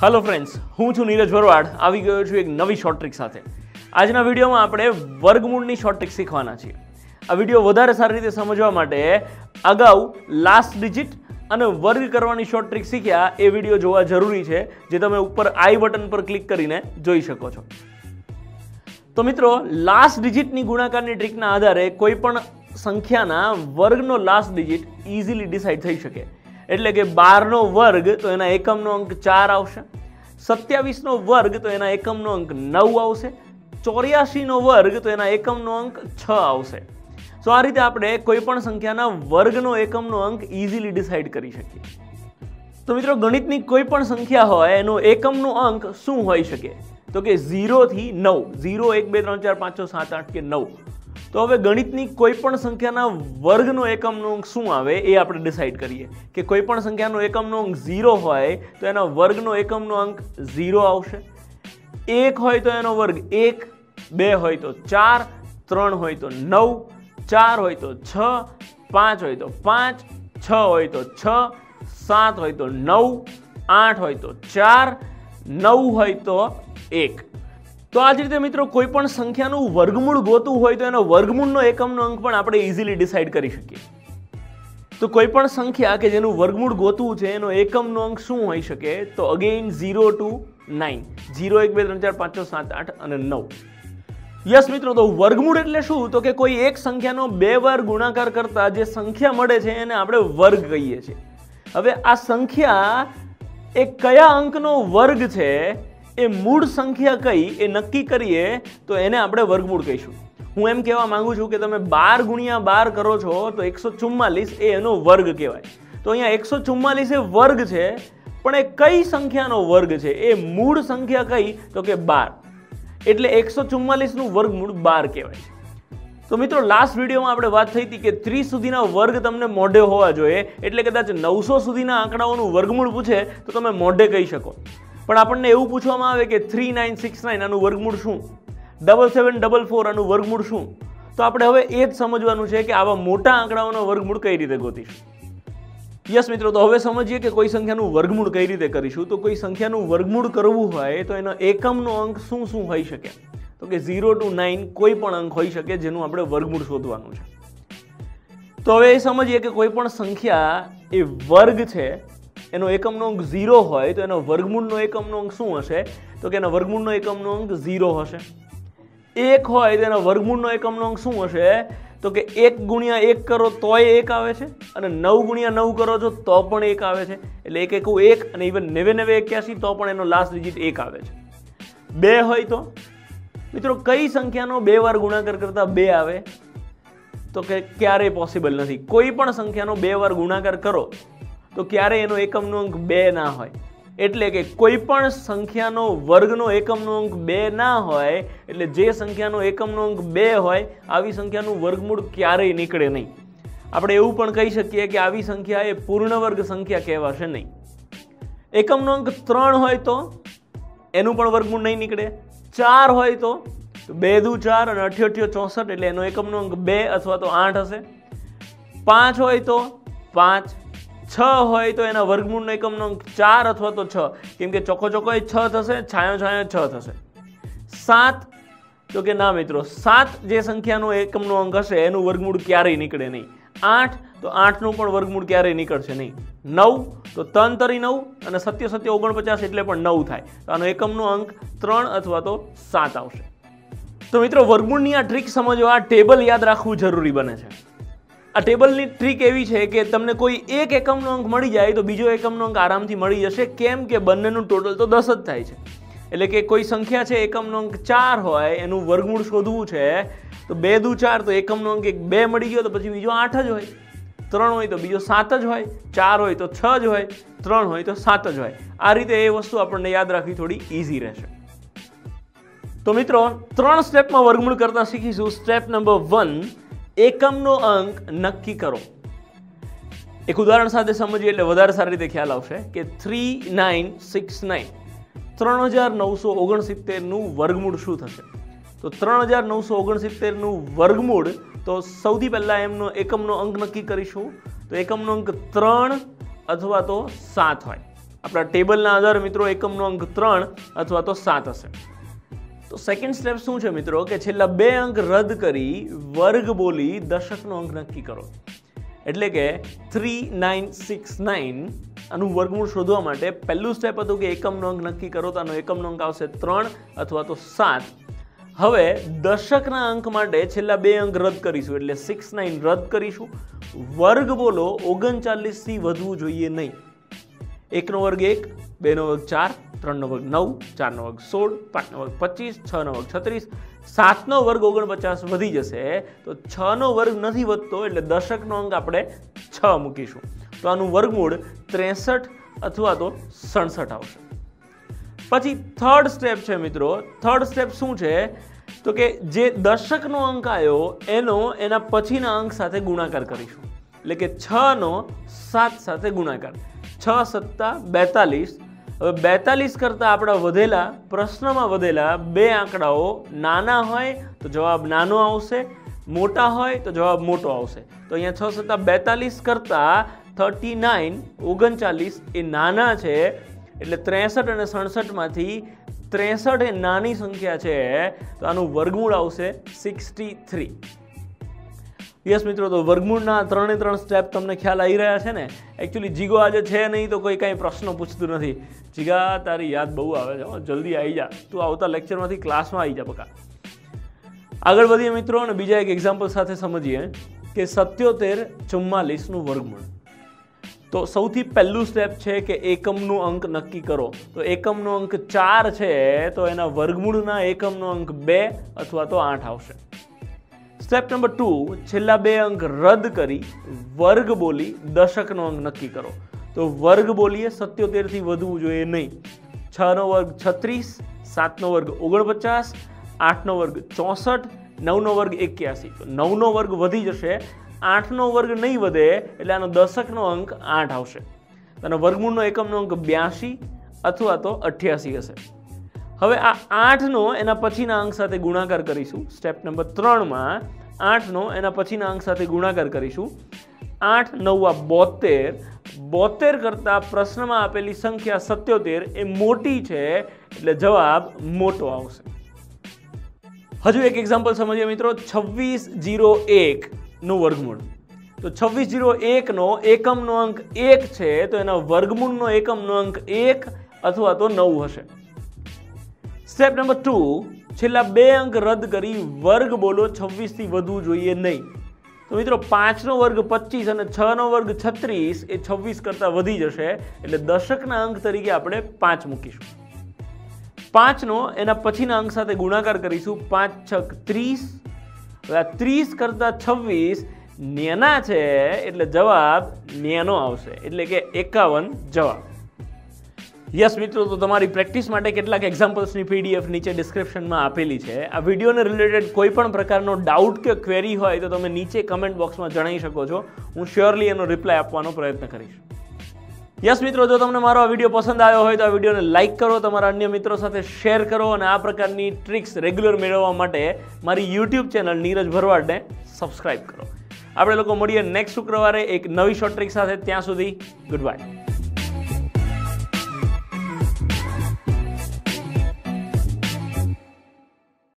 Hello friends હું છું નીરજ ભરવાડ. આવી ગયો છું એક નવી શોર્ટ ટ્રિક સાથે. આજના વિડીયોમાં આપણે વર્ગમૂળની શોર્ટ ટ્રિક શીખવાના છીએ. આ વીડિયો વધારે સારી રીતે સમજવા માટે અગાઉ લાસ્ટ ડિજિટ અને વર્ગ કરવાની શોર્ટ ટ્રિક શીખ્યા એ વીડિયો જોવા જરૂરી છે, જે તમે ઉપર આઈ બટન પર ક્લિક કરીને જોઈ શકો છો. તો મિત્રો લાસ્ટ ડિજિટની ગુણાકારની ટ્રીકના આધારે કોઈ પણ સંખ્યાના વર્ગનો લાસ્ટ ડિજિટ ઇઝીલી ડિસાઇડ થઈ શકે. એટલે કે બારનો વર્ગ તો એના એકમનો અંક ચાર આવશે. સત્યાવીસનો વર્ગ તો એના એકમનો અંક નવ આવશે. ચોર્યાસીનો વર્ગ તો એના એકમનો અંક છ આવશે. સો આ રીતે આપણે કોઈ પણ સંખ્યાના વર્ગનો એકમનો અંક ઇઝીલી ડિસાઇડ કરી શકીએ. તો મિત્રો, ગણિતની કોઈ પણ સંખ્યા હોય, એનો એકમનો અંક શું હોઈ શકે? તો કે ઝીરોથી નવ. ઝીરો, એક, બે, ત્રણ, ચાર, પાંચ, છ, સાત, આઠ કે નવ. તો હવે ગણિતની કોઈ પણ સંખ્યાના વર્ગનો એકમનો અંક શું આવે એ આપણે ડિસાઇડ કરીએ કે કોઈ પણ સંખ્યાનો એકમનો અંક ઝીરો હોય તો એના વર્ગનો એકમનો અંક ઝીરો આવશે એક હોય તો એનો વર્ગ એક બે હોય તો ચાર ત્રણ હોય તો નવ ચાર હોય તો છ પાંચ હોય તો પાંચ છ હોય તો છ સાત હોય તો નવ આઠ હોય તો ચાર નવ હોય તો એક તો આ જ રીતે મિત્રો, કોઈ પણ સંખ્યાનું વર્ગમૂળ ગોતવું હોય તો એનો વર્ગમૂળનો એકમનો અંક પણ આપણે ઇઝીલી ડિસાઇડ કરી શકીએ. તો કોઈ પણ સંખ્યા કે જેનું વર્ગમૂળ ગોતવું છે, એનો એકમનો અંક શું હોઈ શકે? તો again zero two nine zero એક, બે, ત્રણ, ચાર, પાંચ, છ, સાત, આઠ અને નવ. યસ મિત્રો, તો વર્ગમૂળ એટલે શું? તો કે કોઈ એક સંખ્યાનો બે વાર ગુણાકાર કરતા જે સંખ્યા મળે છે, એને આપણે વર્ગ કહીએ છીએ. હવે આ સંખ્યા એ કયા અંકનો વર્ગ છે? એ મૂળ સંખ્યા કઈ એ નક્કી કરીએ, તો એને આપણે વર્ગમૂળ કહીશું. હું એમ કહેવા માંગુ છું કે તમે બાર ગુણ્યા બાર કરો છો, તો એકસો ચુમ્માલીસ એ એનો વર્ગ કહેવાય. તો અહીંયા એકસો ચુમ્માલીસ એ વર્ગ છે, પણ એ કઈ સંખ્યાનો વર્ગ છે? એ મૂળ સંખ્યા કઈ? તો કે બાર. એટલે એકસો ચુમ્માલીસનું વર્ગમૂળ બાર કહેવાય. છે તો મિત્રો લાસ્ટ વિડીયોમાં આપણે વાત થઈ હતી કે ત્રીસ સુધીના વર્ગ તમને મોઢે હોવા જોઈએ. એટલે કદાચ નવસો સુધીના આંકડાઓનું વર્ગમૂળ પૂછે, તો તમે મોઢે કહી શકો. પણ આપણને એવું પૂછવામાં આવે કે થ્રી નાઇન સિક્સ નાઇન આનું વર્ગમૂળ શું? ડબલ સેવન ડબલ ફોર આનું વર્ગમૂળ શું? તો આપણે હવે એ જ સમજવાનું છે કે આવા મોટા આંકડાઓનો વર્ગમૂળ કઈ રીતે ગોતીશું. યસ મિત્રો, તો હવે સમજીએ કે કોઈ સંખ્યાનું વર્ગમૂળ કઈ રીતે કરીશું. તો કોઈ સંખ્યાનું વર્ગમૂળ કરવું હોય તો એનો એકમનો અંક શું શું હોઈ શકે? તો કે ઝીરો ટુ નાઇન કોઈ પણ અંક હોઈ શકે જેનું આપણે વર્ગમૂળ શોધવાનું છે. તો હવે એ સમજીએ કે કોઈ પણ સંખ્યા એ વર્ગ છે. એનો એકમનો અંક ઝીરો હોય તો એનો વર્ગમૂળનો એકમનો અંક શું હશે? તો કે એના વર્ગમૂળનો એકમનો અંક ઝીરો હશે. એક હોય તો એના વર્ગમૂળનો એકમનો અંક શું હશે? તો કે એક ગુણ્યા એક કરો તોય એક આવે છે અને નવ ગુણ્યા નવ કરો છો તો પણ એક આવે છે. એટલે એક એકું એક અને ઇવન નેવે નેવે એક્યાસી તો પણ એનો લાસ્ટ ડિજિટ એક આવે છે. બે હોય તો? મિત્રો, કઈ સંખ્યાનો બે વાર ગુણાકાર કરતા બે આવે? તો કે ક્યારેય પોસિબલ નથી. કોઈ પણ સંખ્યાનો બે વાર ગુણાકાર કરો. તો ક્યારેય એનો એકમનો અંક બે ના હોય. એટલે કે કોઈ પણ સંખ્યાનો વર્ગનો એકમનો અંક બે ના હોય, એટલે જે સંખ્યાનો એકમનો અંક બે હોય, આવી સંખ્યાનું વર્ગમૂળ ક્યારેય નીકળે નહીં. આપણે એવું પણ કહી શકીએ કે આવી સંખ્યા એ પૂર્ણ વર્ગ સંખ્યા કહેવાશે નહીં. એકમનો અંક ત્રણ હોય તો એનું પણ વર્ગમૂળ નહીં નીકળે. ચાર હોય તો બે દુ ચાર અને અઠ્યોઠ્યો ચોસઠ, એટલે એનો એકમનો અંક બે અથવા તો આઠ હશે. પાંચ હોય તો પાંચ છ હોય તો એના વર્ગમૂળનો એકમનો ચાર અથવા તો છ. કેમ કે ચોખ્ખો ચોખ્ખો એ છ થશે, છાંયો છાંયો છ થશે. સાત, તો કે ના મિત્રો, સાત જે સંખ્યાનો એકમનો અંક હશે, એનું વર્ગમૂળ ક્યારેય નીકળે નહીં. આઠ, તો આઠનું પણ વર્ગમૂળ ક્યારેય નીકળશે નહીં. નવ, તો ત્રણ તરી નવ અને સત્ય સત્ય ઓગણપચાસ એટલે પણ નવ થાય. તો આનો એકમનો અંક ત્રણ અથવા તો સાત આવશે. તો મિત્રો, વર્ગમૂળની આ ટ્રીક સમજવા ટેબલ યાદ રાખવું જરૂરી બને છે. આ ટેબલની ટ્રીક એવી છે કે તમને કોઈ એક એકમનો અંક મળી જાય તો બીજો એકમનો અંક આરામથી મળી જશે. કેમ કે બંનેનું ટોટલ તો દસ જ થાય છે. એટલે કે કોઈ સંખ્યા છે, એકમનો અંક ચાર હોય, એનું વર્ગમૂળ શોધવું છે, તો બે દુ ચાર, તો એકમનો અંક એક બે મળી ગયો તો પછી બીજો આઠ જ હોય. ત્રણ હોય તો બીજો સાત જ હોય. ચાર હોય તો છ જ હોય. ત્રણ હોય તો સાત જ હોય. આ રીતે એ વસ્તુ આપણને યાદ રાખવી થોડી ઇઝી રહેશે. તો મિત્રો, ત્રણ સ્ટેપમાં વર્ગમૂળ કરતા શીખીશું. સ્ટેપ નંબર વન એકમનો અંક નક્કી કરો. એક ઉદાહરણ સાથે સમજીએ એટલે વધારે સારી રીતે ખ્યાલ આવશે કે થ્રી નાઇન સિક્સ નાઇન ત્રણ હજાર નવસો ઓગણસિત્તેરનું વર્ગમૂળ શું થશે? તો ત્રણ હજાર નવસો ઓગણસિત્તેરનું વર્ગમૂળ, તો સૌથી પહેલાં એમનો એકમનો અંક નક્કી કરીશું. તો એકમનો અંક ત્રણ અથવા તો સાત હોય. આપણા ટેબલના આધારે મિત્રો એકમનો અંક ત્રણ અથવા તો સાત હશે. તો સેકન્ડ સ્ટેપ શું છે મિત્રો? કે છેલ્લા બે અંક રદ કરી વર્ગ બોલી દશકનો અંક નક્કી કરો. એટલે કે થ્રી નાઇન સિક્સ નાઇન આનું વર્ગમૂળ શોધવા માટે પહેલું સ્ટેપ હતું કે એકમનો અંક નક્કી કરો તો આનો એકમનો અંક આવશે ત્રણ અથવા તો સાત. હવે દશકના અંક માટે છેલ્લા બે અંક રદ કરીશું, એટલે સિક્સ નાઇન રદ કરીશું. વર્ગ બોલો ઓગણચાલીસથી વધવું જોઈએ નહીં. એકનો વર્ગ એક બેનો વર્ગ ચાર ત્રણનો વર્ગ નવ ચારનો વર્ગ સોળ પાંચનો વર્ગ પચીસ છનો વર્ગ છત્રીસ સાતનો વર્ગ ઓગણપચાસ વધી જશે, તો છનો વર્ગ નથી વધતો એટલે દશકનો અંક આપણે છ મૂકીશું. તો આનું વર્ગમૂળ ત્રેસઠ અથવા તો સડસઠ આવશે. પછી થર્ડ સ્ટેપ છે મિત્રો. થર્ડ સ્ટેપ શું છે? તો કે જે દશકનો અંક આવ્યો, એનો એના પછીના અંક સાથે ગુણાકાર કરીશું. એટલે કે છનો સાત સાથે ગુણાકાર. છ સત્તા બેતાલીસ હવે બેતાલીસ કરતાં આપણા વધેલા, પ્રશ્નમાં વધેલા બે આંકડાઓ નાના હોય તો જવાબ નાનો આવશે, મોટા હોય તો જવાબ મોટો આવશે. તો અહીંયા છ સત્તા બેતાલીસ કરતાં થર્ટી નાઇન, ઓગણચાલીસ એ નાના છે, એટલે ત્રેસઠ અને સડસઠમાંથી ત્રેસઠ એ નાની સંખ્યા છે, તો આનું વર્ગમૂળ આવશે સિક્સટી થ્રી. યસ મિત્રો, તો વર્ગમૂળના ત્રણે ત્રણ સ્ટેપ તમને ખ્યાલ આવી રહ્યા છે ને? એકચ્યુઅલી જીગો આજે છે નહીં, તો કોઈ કાંઈ પ્રશ્ન પૂછતું નથી. જીગા, તારી યાદ બહુ આવે છે જલ્દી આવી જા. તું આવતા લેક્ચરમાંથી ક્લાસમાં આવી જા બકા. આગળ વધીએ મિત્રો, અને બીજા એક એક્ઝામ્પલ સાથે સમજીએ કે સત્યોતેર ચુમ્માલીસનું વર્ગમૂળ. તો સૌથી પહેલું સ્ટેપ છે કે એકમનું અંક નક્કી કરો. તો એકમનો અંક ચાર છે, તો એના વર્ગમૂળના એકમનો અંક બે અથવા તો આઠ આવશે. સ્ટેપ નંબર ટુ, છેલ્લા બે અંક રદ કરી વર્ગ બોલી દશકનો અંક નક્કી કરો. તો વર્ગ બોલીએ સત્યોતેરથી વધવું જોઈએ નહીં. છનો વર્ગ છત્રીસ સાતનો વર્ગ ઓગણપચાસ આઠનો વર્ગ ચોસઠ નવનો વર્ગ એક્યાસી. તો નવનો વર્ગ વધી જશે આઠનો વર્ગ નહીં વધે એટલે આનો દશકનો અંક આઠ આવશે. અને વર્ગમૂળનો એકમનો અંક બ્યાસી અથવા તો અઠ્યાસી હશે. હવે આ આઠનો એના પછીના અંક સાથે ગુણાકાર કરીશું. સ્ટેપ નંબર ત્રણમાં આઠનો એના પછીના અંક સાથે ગુણાકાર કરીશું. આઠ, નવા બોતેર. બોતેર કરતાં પ્રશ્નમાં આપેલી સંખ્યા સત્યોતેર એ મોટી છે, એટલે જવાબ મોટો આવશે. હજુ એક એક્ઝામ્પલ સમજીએ મિત્રો. છવ્વીસ જીરો એકનું વર્ગમૂળ. તો છવ્વીસ જીરો એકનો એકમનો અંક એક છે, તો એના વર્ગમૂળનો એકમનો અંક એક અથવા તો નવ હશે. સ્ટેપ નંબર ટુ છેલ્લા બે અંક રદ કરી વર્ગ બોલો છવ્વીસથી વધવું જોઈએ નહીં. તો મિત્રો પાંચનો વર્ગ પચીસ અને છનો વર્ગ છત્રીસ એ છવ્વીસ કરતાં વધી જશે, એટલે દશકના અંક તરીકે આપણે પાંચ મૂકીશું. પાંચનો એના પછીના અંક સાથે ગુણાકાર કરીશું. પાંચ છક ત્રીસ. હવે ત્રીસ કરતાં છવ્વીસ નેના છે, એટલે જવાબ નેનો આવશે. એટલે કે એકાવન જવાબ. યસ મિત્રો, તો તમારી પ્રેક્ટિસ માટે કેટલાક એક્ઝામ્પલ્સની પીડીએફ નીચે ડિસ્ક્રિપ્શનમાં આપેલી છે. આ વિડીયોને રિલેટેડ કોઈ પણ પ્રકારનો ડાઉટ કે ક્વેરી હોય તો તમે નીચે કમેન્ટ બોક્સમાં જણાવી શકો છો. હું શ્યોરલી એનો રિપ્લાય આપવાનો પ્રયત્ન કરીશ. યસ મિત્રો, જો તમને મારો આ વીડિયો પસંદ આવ્યો હોય તો આ વિડીયોને લાઇક કરો, તમારા અન્ય મિત્રો સાથે શેર કરો અને આ પ્રકારની ટ્રિક્સ રેગ્યુલર મેળવવા માટે મારી યુટ્યુબ ચેનલ નીરજ ભરવાડને સબસ્ક્રાઇબ કરો. આપણે લોકો મળીએ નેક્સ્ટ શુક્રવારે એક નવી શોર્ટ ટ્રિક સાથે. ત્યાં સુધી ગુડ બાય